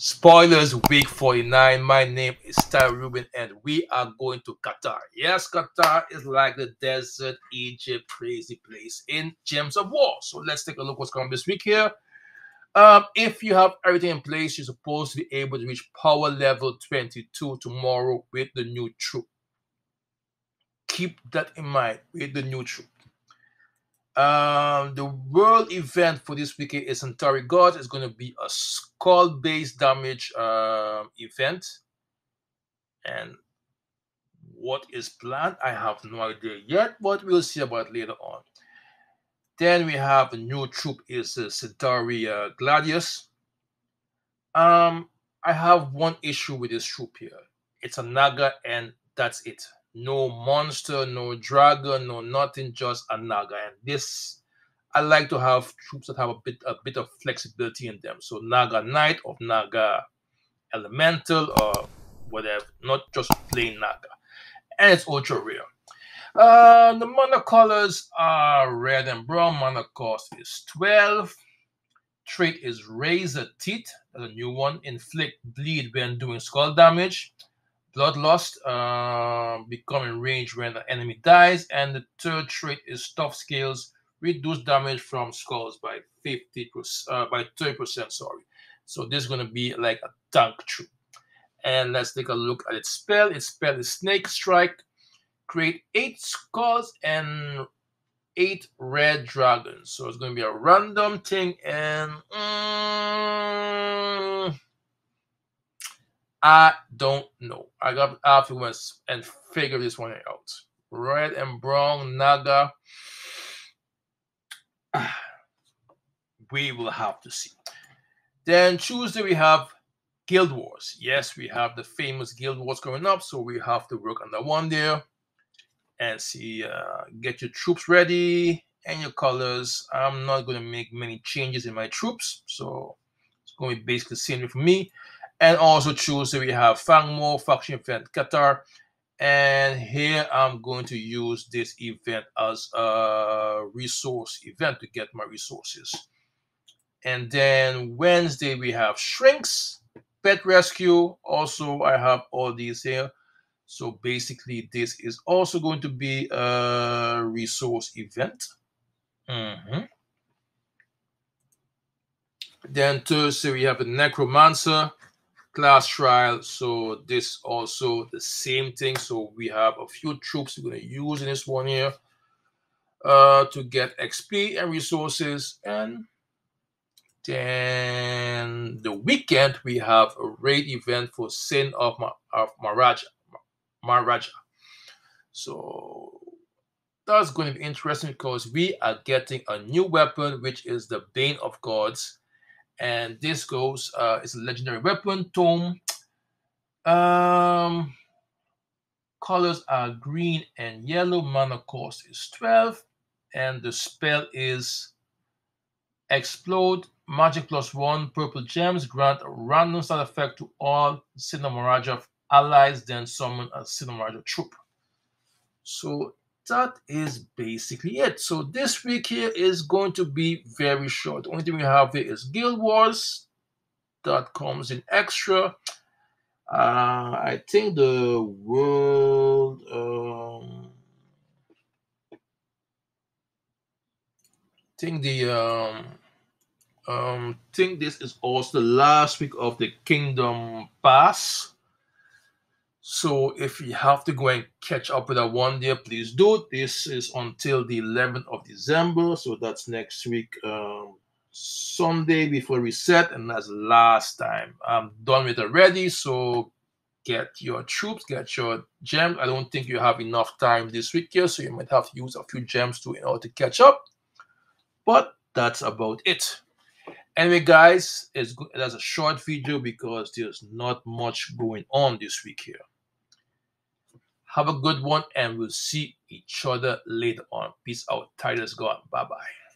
Spoilers week 49. My name is Ty Rubin, and we are going to Khetar. Yes, Khetar is like the desert Egypt crazy place in Gems of War. So let's take a look what's coming this week here. Um, if you have everything in place, you're supposed to be able to reach power level 22 tomorrow with the new troop. Keep that in mind with the new troop. Um, the world event for this weekend is Setauri God. It's going to be a skull-based damage uh, event. And what is planned, I have no idea yet, but we'll see about later on. Then we have a new troop is uh, Setauri uh, Gladius. Um, I have one issue with this troop here. It's a Naga and that's it no monster, no dragon, no nothing, just a Naga. And this, I like to have troops that have a bit a bit of flexibility in them. So Naga Knight or Naga Elemental or whatever, not just plain Naga. And it's ultra rare. Uh, the mana colors are red and brown. Mana cost is 12. Trait is Razor Teeth, a new one. Inflict bleed when doing skull damage. Bloodlust, uh, become in range when the enemy dies. And the third trait is Tough Scales, reduce damage from skulls by 50 uh, by 30%, sorry. So this is going to be like a tank troop. And let's take a look at its spell. Its spell is Snake Strike. Create eight skulls and eight red dragons. So it's going to be a random thing. And um, I don't know. I got afterwards and figure this one out. Red and brown Naga. We will have to see. Then Tuesday we have Guild Wars. Yes, we have the famous Guild Wars coming up, so we have to work on that one there and see. Uh, get your troops ready and your colors. I'm not going to make many changes in my troops, so it's going to be basically the same for me and also Tuesday we have Fang Moor Faction Event Khetar. And here I'm going to use this event as a resource event to get my resources. And then Wednesday we have Shrynx Pet Rescue. Also I have all these here. So basically this is also going to be a resource event. Mm -hmm. then Thursday we have a Necromancer class trial. So this also the same thing. So we have a few troops we're going to use in this one here uh, to get XP and resources. And then the weekend we have a raid event for Sin of, Ma of. So that's going to be interesting because we are getting a new weapon, which is the Bane of Gods and this goes uh it's a legendary weapon tome um colors are green and yellow mana cost is 12 and the spell is explode magic plus one purple gems grant a random side effect to all Maharaja allies then summon a Maharaja troop. So that is basically it. So this week here is going to be very short. The only thing we have here is Guild Wars that comes in extra. Uh, I think the world. Um, think the um, um, think this is also the last week of the Kingdom Pass. So if you have to go and catch up with that one day, please do. This is until the 11th of December. So that's next week, um, Sunday before reset. And that's last time. I'm done with already. So get your troops, get your gems. I don't think you have enough time this week here. So you might have to use a few gems to in order to catch up. But that's about it. Anyway, guys, it's. That's a short video because there's not much going on this week here. Have a good one, and we'll see each other later on. Peace out. Titus God. Bye bye.